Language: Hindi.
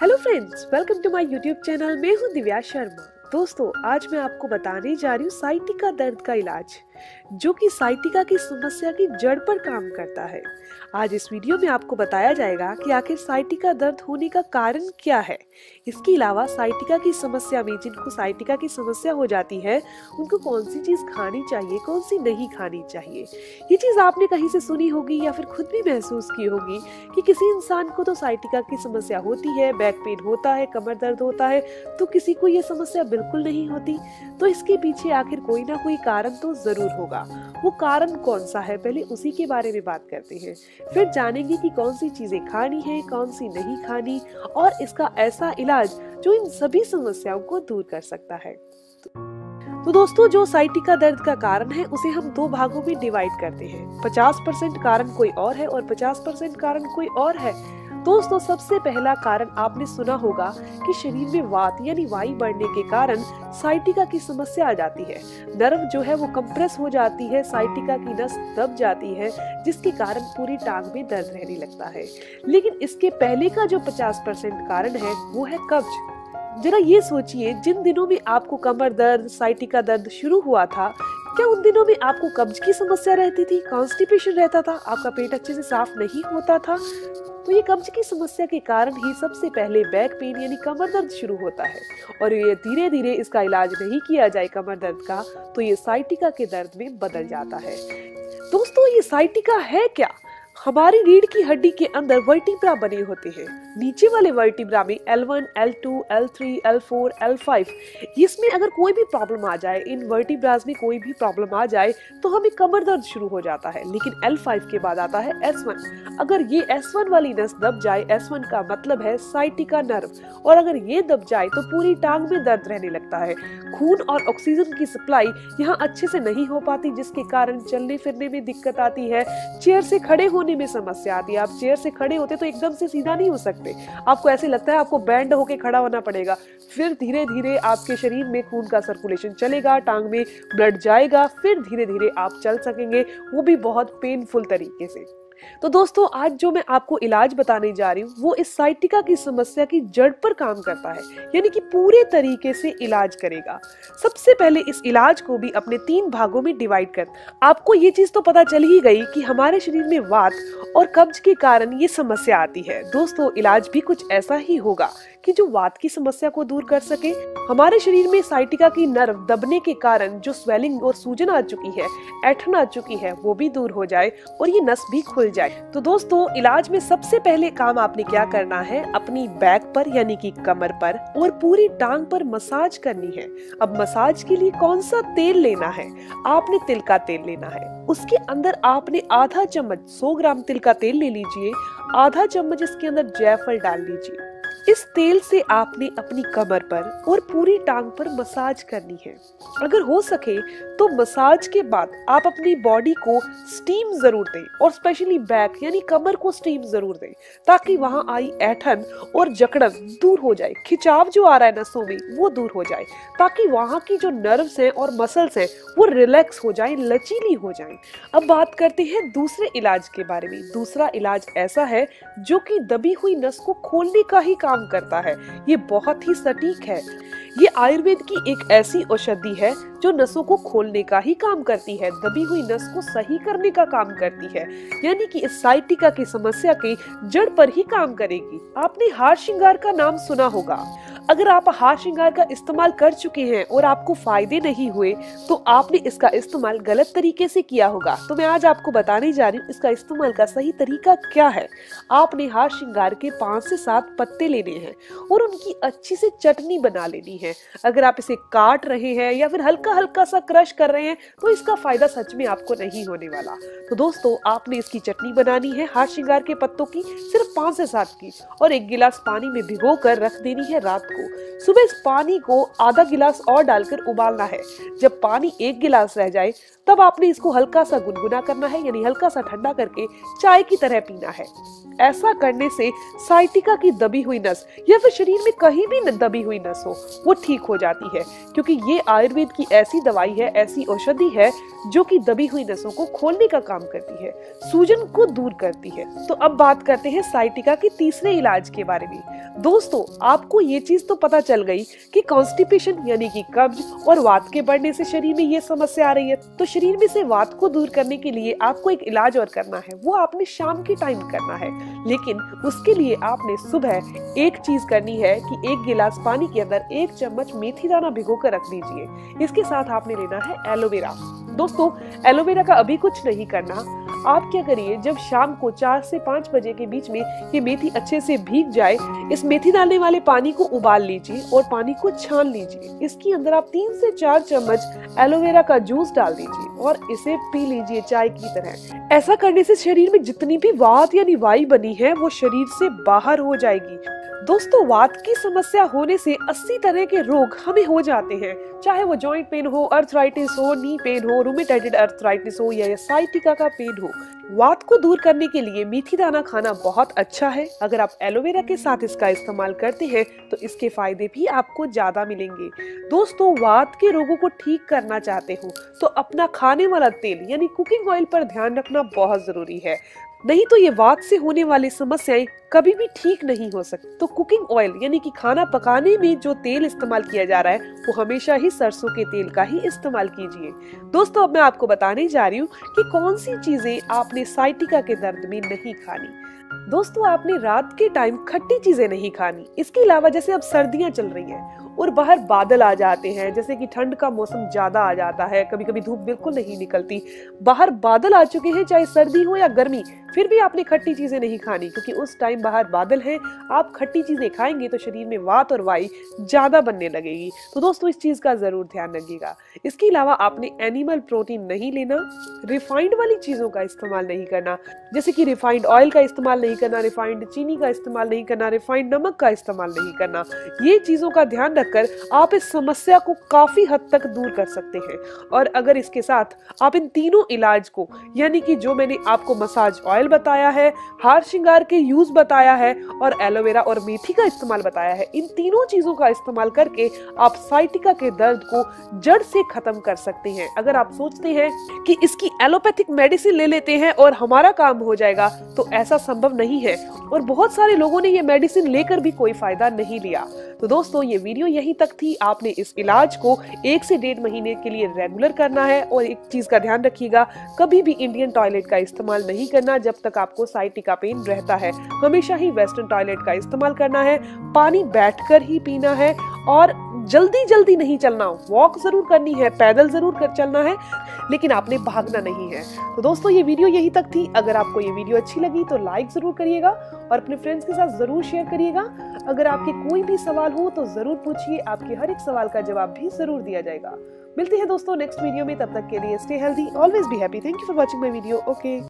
Hello friends welcome to my YouTube channel मैं हूँ दिव्या शर्मा। दोस्तों, आज मैं आपको बताने जा रही हूँ साइटिका दर्द का इलाज। जो कि साइटिका की समस्या की जड़ पर काम करता है। आज इस वीडियो में आपको बताया जाएगा कि आखिर साइटिका दर्द होने का कारण क्या है। इसके अलावा साइटिका की समस्या में जिनको साइटिका की समस्या हो जाती है, उनको कौन सी चीज़ खानी चाहिए कौन सी नहीं खानी चाहिए? ये चीज़ आपने कहीं से सुनी होगी या फिर खुद भी महसूस की होगी कि किसी इंसान को तो साइटिका की समस्या होती है, बैक पेन होता है, कमर दर्द होता है तो किसी को ये समस्या बिल्कुल नहीं होती। तो इसके पीछे आखिर कोई ना कोई कारण तो ज़रूर होगा। वो कारण कौन सा है? पहले उसी के बारे में बात करते हैं। फिर जानेंगे कि कौन सी चीज़ें खानी है, कौन सी नहीं खानी, और इसका ऐसा इलाज जो इन सभी समस्याओं को दूर कर सकता है। तो दोस्तों, जो साइटिका दर्द का कारण है, उसे हम दो भागों में डिवाइड करते हैं। 50 परसेंट कारण कोई और है और 50 परसेंट कारण कोई और है। दोस्तों, सबसे पहला कारण आपने सुना होगा कि शरीर में वात, यानी वायु बढ़ने के कारण साइटिका की समस्या आ जाती है। नर्व जो है वो कंप्रेस हो जाती है, साइटिका की नस दब जाती है, जिसके कारण पूरी टांग में दर्द रहने लगता है। लेकिन इसके पहले का जो 50 परसेंट कारण है, वो है कब्ज। जरा ये सोचिए, जिन दिनों में आपको कमर दर्द, साइटिका दर्द शुरू हुआ था, क्या उन दिनों में आपको कब्ज की समस्या रहती थी? कॉन्स्टिपेशन रहता था, आपका पेट अच्छे से साफ़ नहीं होता था? तो ये कब्ज की समस्या के कारण ही सबसे पहले बैक पेन यानी कमर दर्द शुरू होता है। और ये धीरे धीरे इसका इलाज नहीं किया जाए कमर दर्द का तो ये साइटिका के दर्द में बदल जाता है। दोस्तों, ये साइटिका है क्या? हमारी रीढ़ की हड्डी के अंदर वर्टिब्रा बने होते हैं। नीचे वाले वर्टिब्रा में L1, L2, L3, L4, L5 इसमें अगर कोई भी प्रॉब्लम आ जाए इन वर्टिब्राज में कोई भी प्रॉब्लम आ जाए तो हमें कमर दर्द शुरू हो जाता है। लेकिन L5 के बाद आता है S1 अगर ये S1 वाली नस दब जाए S1 का मतलब है साइटिका नर्व और अगर ये दब जाए तो पूरी टांग में दर्द रहने लगता है। खून और ऑक्सीजन की सप्लाई यहाँ अच्छे से नहीं हो पाती जिसके कारण चलने फिरने में दिक्कत आती है। चेयर से खड़े होने में समस्या आती है। आप चेयर से खड़े होते तो एकदम से सीधा नहीं हो सकते। आपको ऐसे लगता है आपको बैंड होके खड़ा होना पड़ेगा। फिर धीरे धीरे आपके शरीर में खून का सर्कुलेशन चलेगा, टांग में ब्लड जाएगा, फिर धीरे धीरे आप चल सकेंगे। वो भी बहुत पेनफुल तरीके से। तो दोस्तों, आज जो मैं आपको इलाज बताने जा रही हूँ, वो इस साइटिका की समस्या की जड़ पर काम करता है, यानी कि पूरे तरीके से इलाज करेगा। सबसे पहले इस इलाज को भी अपने तीन भागों में डिवाइड कर। आपको ये चीज़ तो पता चल ही गई कि हमारे शरीर में वात और कब्ज के कारण ये समस्या आती है। दोस्तों, इलाज भी कुछ ऐसा ही होगा कि जो वात की समस्या को दूर कर सके। हमारे शरीर में साइटिका की नर्व दबने के कारण जो स्वेलिंग और सूजन आ चुकी है, ऐठन आ चुकी है, वो भी दूर हो जाए और ये नस भी खुल जाए। तो दोस्तों, इलाज में सबसे पहले काम आपने क्या करना है? अपनी बैक पर यानी कि कमर पर और पूरी टांग पर मसाज करनी है। अब मसाज के लिए कौन सा तेल लेना है? आपने तिल का तेल लेना है। उसके अंदर आपने आधा चम्मच 100 ग्राम तिल का तेल ले लीजिए। आधा चम्मच इसके अंदर जयफल डाल लीजिए इस तेल से आपने अपनी कमर पर और पूरी टांग पर मसाज करनी है। अगर हो सके तो मसाज के बाद आप अपनी बॉडी को स्टीम ज़रूर दें और स्पेशली बैक यानी कमर को स्टीम ज़रूर दें, ताकि वहाँ आई ऐठन और जकड़न दूर हो जाए। खिंचाव जो आ रहा है नसों में वो दूर हो जाए, ताकि वहाँ की जो नर्व्स हैं और मसल्स हैं, वो रिलैक्स हो जाए, लचीली हो जाए। अब बात करते हैं दूसरे इलाज के बारे में। दूसरा इलाज ऐसा है, जो कि दबी हुई नस को खोलने का ही काम करता है। ये बहुत ही सटीक है। ये आयुर्वेद की एक ऐसी औषधि है, जो नसों को खोलने का ही काम करती है, दबी हुई नस को सही करने का काम करती है। यानी कि इस साइटिका की समस्या की जड़ पर ही काम करेगी। आपने हार श्रृंगार का नाम सुना होगा। अगर आप हार श्रृंगार का इस्तेमाल कर चुके हैं और आपको फ़ायदे नहीं हुए तो आपने इसका इस्तेमाल गलत तरीके से किया होगा। तो मैं आज आपको बताने जा रही हूँ, इसका इस्तेमाल का सही तरीका क्या है। आपने हार श्रृंगार के पाँच से सात पत्ते लेने हैं और उनकी अच्छी से चटनी बना लेनी है। अगर आप इसे काट रहे हैं या फिर हल्का हल्का सा क्रश कर रहे हैं तो इसका फ़ायदा सच में आपको नहीं होने वाला। तो दोस्तों, आपने इसकी चटनी बनानी है हार श्रृंगार के पत्तों की, सिर्फ़ पाँच से सात की और एक गिलास पानी में भिगो कर रख देनी है रात को। को। सुबह इस पानी को आधा गिलास और डालकर उबालना है। जब पानी एक गिलास रह जाए, तब आपने इसको हल्का सा गुनगुना करना है, यानी हल्का सा ठंडा करके चाय की तरह पीना है। ऐसा करने से साइटिका की दबी हुई नस या फिर शरीर में कहीं भी दबी हुई नस हो, वो ठीक हो जाती है। क्योंकि ये आयुर्वेद की ऐसी दवाई है, ऐसी औषधि है, जो कि दबी हुई नसों को खोलने का काम करती है, सूजन को दूर करती है। तो अब बात करते हैं साइटिका के तीसरे इलाज के बारे में। दोस्तों, आपको ये चीज़ तो पता चल गई कि कॉन्स्टिपेशन यानी कि कब्ज और वात के बढ़ने से शरीर में ये समस्या आ रही है। तो शरीर में से वात को दूर करने के लिए आपको एक इलाज और करना है, वो आपने शाम के टाइम करना है। लेकिन उसके लिए आपने सुबह एक चीज़ करनी है कि एक गिलास पानी के अंदर एक चम्मच मेथी दाना भिगो कर रख दीजिए। इसके साथ आपने लेना है एलोवेरा। दोस्तों, एलोवेरा का अभी कुछ नहीं करना। आप क्या करिए जब शाम को चार से पाँच बजे के बीच में ये मेथी अच्छे से भीग जाए, इस मेथी डालने वाले पानी को उबाल लीजिए और पानी को छान लीजिए। इसके अंदर आप तीन से चार चम्मच एलोवेरा का जूस डाल दीजिए और इसे पी लीजिए चाय की तरह। ऐसा करने से शरीर में जितनी भी वात यानी वाई बनी है, वो शरीर से बाहर हो जाएगी। दोस्तों, वात की समस्या होने से 80 तरह के रोग हमें हो जाते हैं। चाहे वो जॉइंट पेन हो अर्थराइटिस हो नी पेन हो रूमेटाइटेड अर्थराइटिस हो या साइटिका का पेन हो, वात को दूर करने के लिए मीठी दाना खाना बहुत अच्छा है। अगर आप एलोवेरा के साथ इसका इस्तेमाल करते हैं तो इसके फ़ायदे भी आपको ज़्यादा मिलेंगे। दोस्तों, वात के रोगों को ठीक करना चाहते हो तो अपना खाने वाला तेल यानी कुकिंग ऑयल पर ध्यान रखना बहुत ज़रूरी है। नहीं तो ये वात से होने वाली समस्याएँ कभी भी ठीक नहीं हो सकती। तो कुकिंग ऑयल यानी कि खाना पकाने में जो तेल इस्तेमाल किया जा रहा है, वो हमेशा ही सरसों के तेल का ही इस्तेमाल कीजिए। दोस्तों, अब मैं आपको बताने जा रही हूँ कि कौन सी चीज़ें आपने साइटिका के दर्द में नहीं खानी। दोस्तों, आपने रात के टाइम खट्टी चीज़ें नहीं खानी। इसके अलावा जैसे अब सर्दियाँ चल रही हैं और बाहर बादल आ जाते हैं, जैसे कि ठंड का मौसम ज़्यादा आ जाता है कभी कभी धूप बिल्कुल नहीं निकलती। बाहर बादल आ चुके हैं, चाहे सर्दी हो या गर्मी फिर भी आपने खट्टी चीज़ें नहीं खानी, क्योंकि उस टाइम बाहर बादल है, आप खट्टी चीज़ें खाएँगे तो शरीर में वात और वाई ज़्यादा बनने लगेगी। तो दोस्तों, इस चीज़ का ज़रूर ध्यान रखिएगा। इसके अलावा आपने एनिमल प्रोटीन नहीं लेना रिफाइंड वाली चीज़ों का इस्तेमाल नहीं करना, जैसे कि रिफाइंड ऑयल का इस्तेमाल नहीं करना रिफाइंड चीनी का इस्तेमाल नहीं करना रिफाइंड नमक का इस्तेमाल नहीं करना। ये चीज़ों का ध्यान रखकर आप इस समस्या को काफ़ी हद तक दूर कर सकते हैं। और अगर इसके साथ आप इन तीनों इलाज को, यानी कि जो मैंने आपको मसाज ऑयल बताया है, हार श्रृंगार के यूज़ बताया है और एलोवेरा और मेथी का इस्तेमाल बताया है। इन तीनों चीज़ों का इस्तेमाल करके आप साइटिका के दर्द को जड़ से खत्म कर सकते हैं। अगर आप सोचते हैं कि इसकी एलोपैथिक मेडिसिन ले लेते हैं और हमारा काम हो जाएगा तो ऐसा संभव नहीं है। और बहुत सारे लोगों ने ये मेडिसिन लेकर भी कोई फ़ायदा नहीं लिया। तो दोस्तों, ये वीडियो यहीं तक थी। आपने इस इलाज को एक से डेढ़ महीने के लिए रेगुलर करना है और एक चीज़ का ध्यान रखिएगा, कभी भी इंडियन टॉयलेट का इस्तेमाल नहीं करना जब तक आपको साइटिका पेन रहता है। हमेशा ही वेस्टर्न टॉयलेट का इस्तेमाल करना है, पानी बैठकर ही पीना है और जल्दी जल्दी नहीं चलना। वॉक ज़रूर करनी है, पैदल ज़रूर कर चलना है, लेकिन आपने भागना नहीं है। तो दोस्तों, ये वीडियो यही तक थी। अगर आपको ये वीडियो अच्छी लगी तो लाइक ज़रूर करिएगा और अपने फ्रेंड्स के साथ ज़रूर शेयर करिएगा। अगर आपके कोई भी सवाल हो तो ज़रूर पूछिए। आपके हर एक सवाल का जवाब भी ज़रूर दिया जाएगा। मिलते हैं दोस्तों नेक्स्ट वीडियो में। तब तक के लिए स्टे हेल्दी ऑलवेज भी happy thank you for watching my video okay